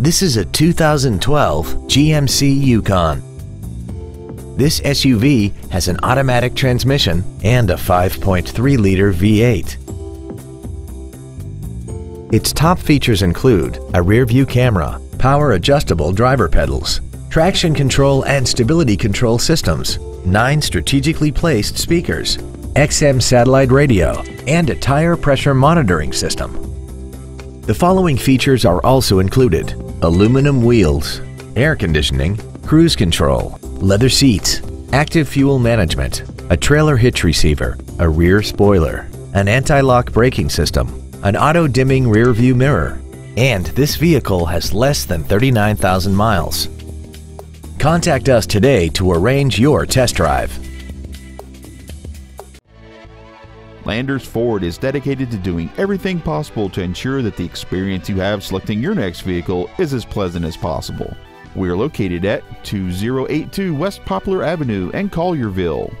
This is a 2012 GMC Yukon. This SUV has an automatic transmission and a 5.3-liter V8. Its top features include a rear-view camera, power adjustable driver pedals, traction control and stability control systems, nine strategically placed speakers, XM satellite radio, and a tire pressure monitoring system. The following features are also included. Aluminum wheels, air conditioning, cruise control, leather seats, active fuel management, a trailer hitch receiver, a rear spoiler, an anti-lock braking system, an auto-dimming rear view mirror, and this vehicle has less than 39,000 miles. Contact us today to arrange your test drive. Landers Ford is dedicated to doing everything possible to ensure that the experience you have selecting your next vehicle is as pleasant as possible. We are located at 2082 West Poplar Avenue in Collierville.